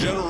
General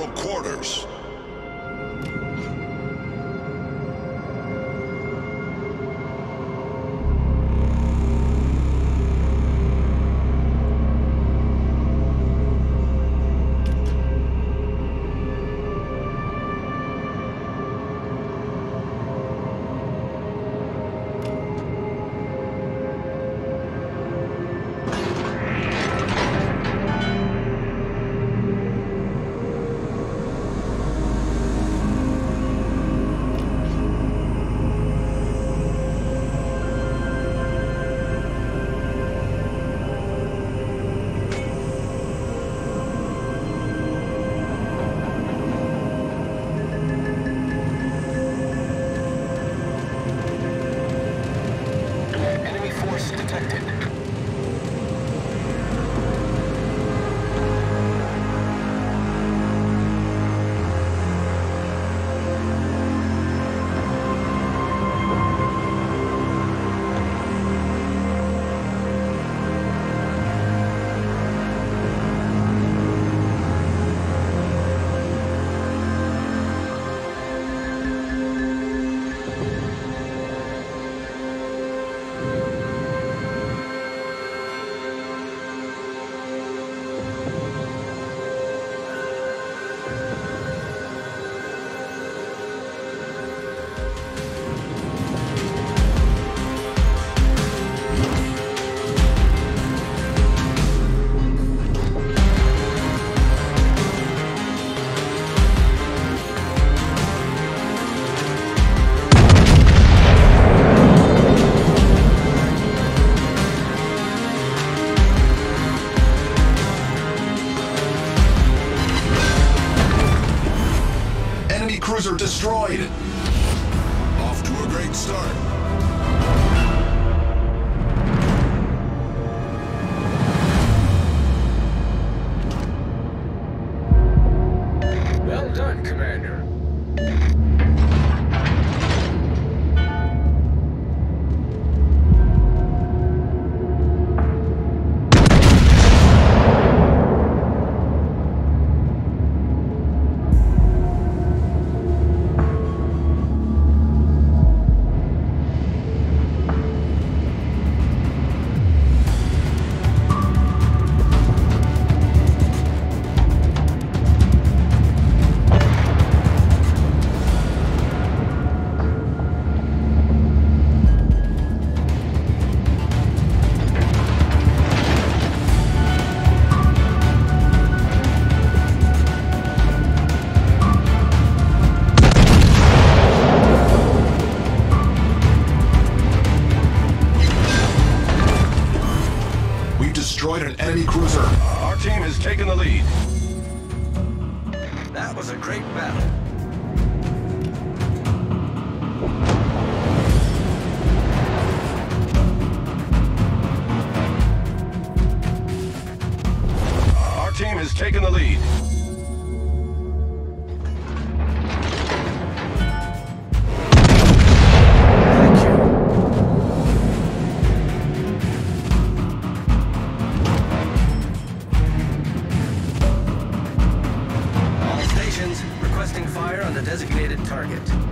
target.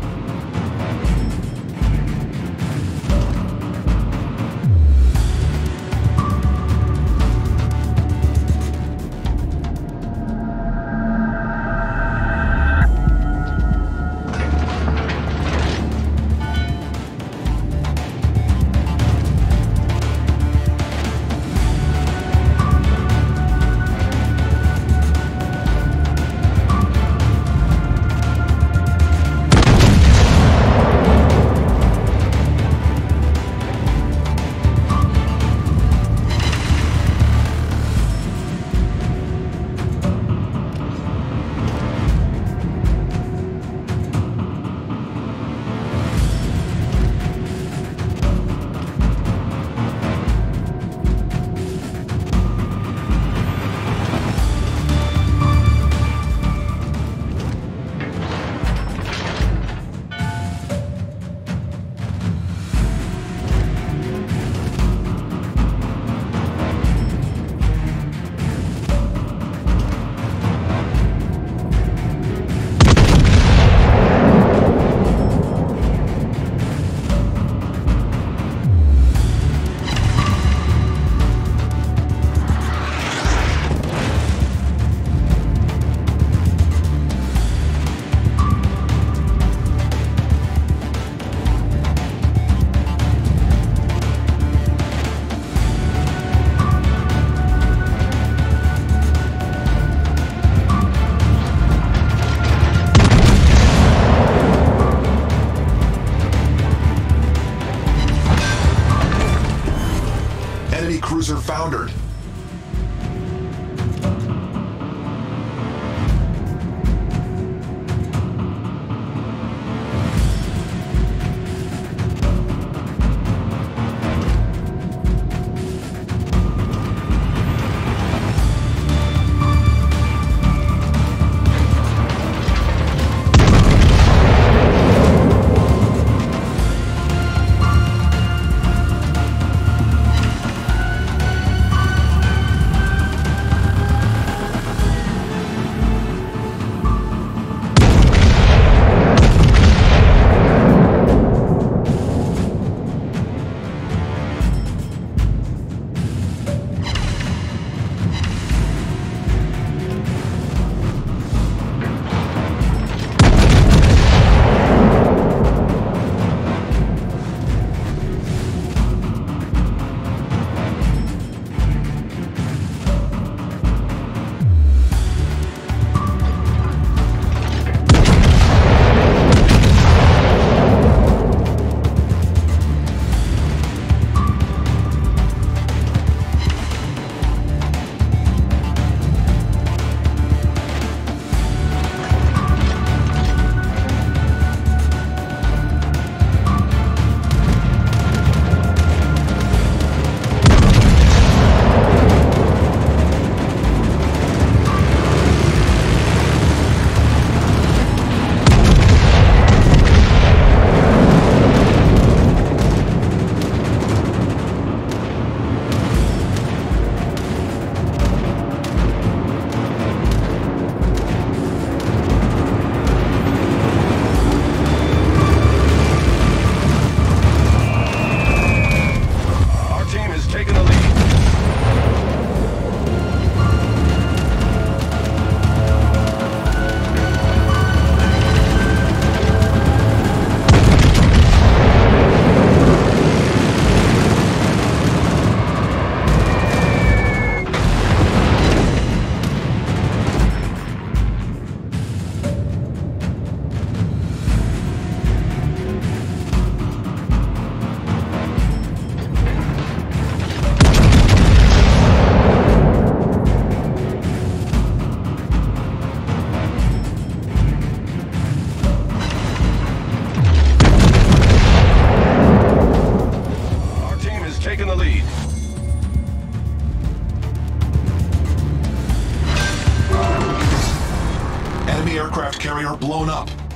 aircraft carrier blown up.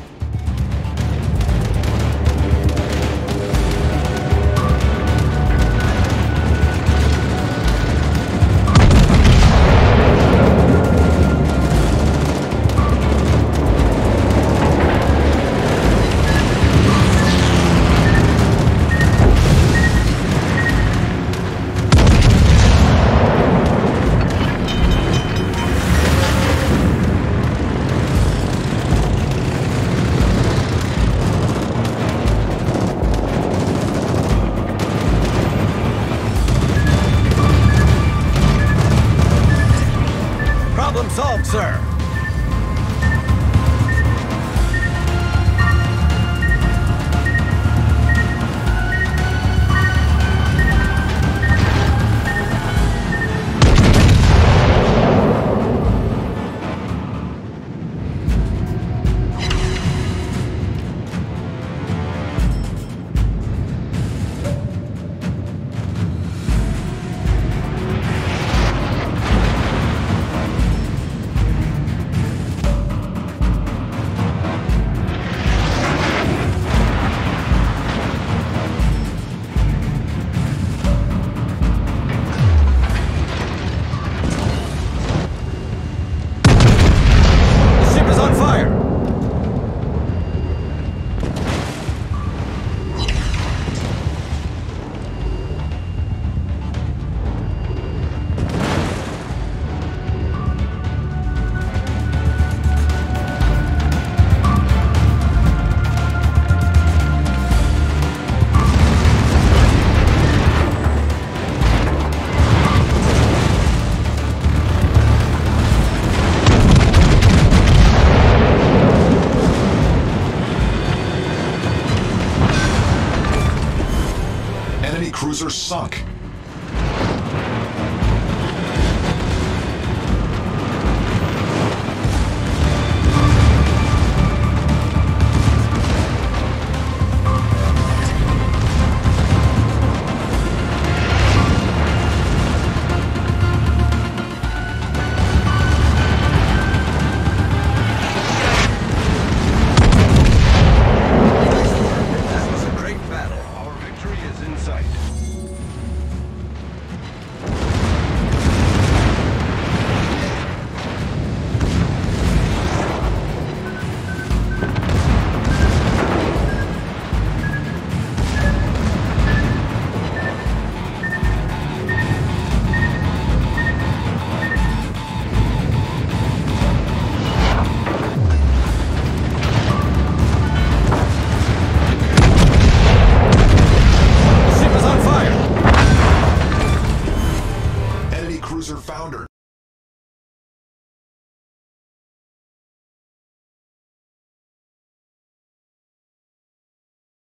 Sunk.